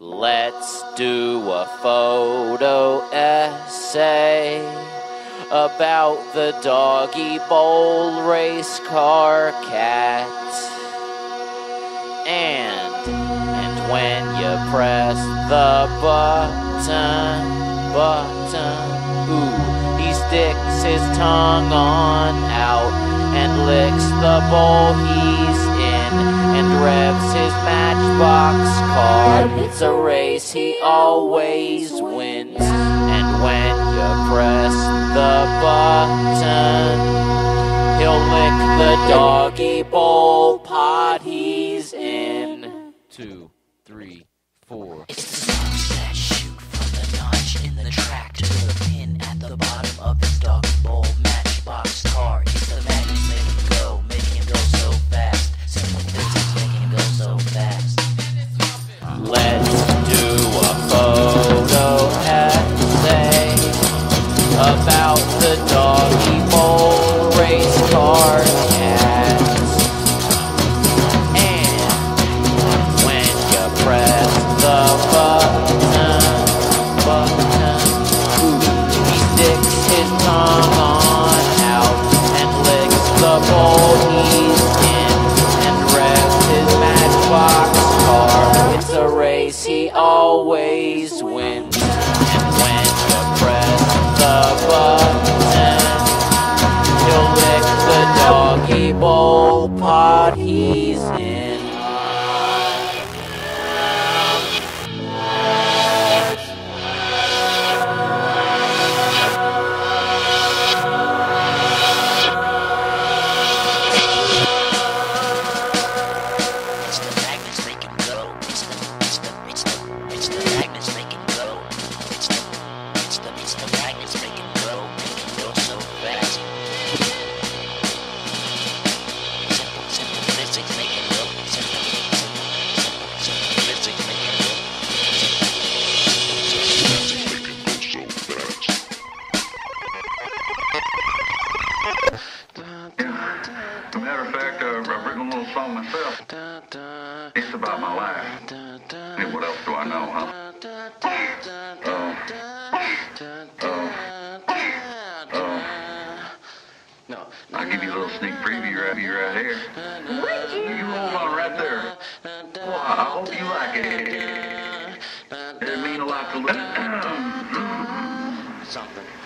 Let's do a photo essay about the doggy bowl race car cat. And and when you press the button, button, ooh, he sticks his tongue on out and licks the bowl he's It's a race he always wins. And when you press the button, he'll lick the doggy bowl pot he's in. Two, three, four. It's the that shoot from the notch in the track about the doggy bowl race car cats. And when you press the button, button, ooh, he sticks his tongue on out and licks the bowl he's in and revs his matchbox car. It's a race he always wins. Pot he's in. Song myself. It's about my life. Hey, what else do I know, huh? Oh. Oh. No, I'll give you a little sneak preview right here, right here. You hold on right there. Well, I hope you like it. It mean a lot to listen. something.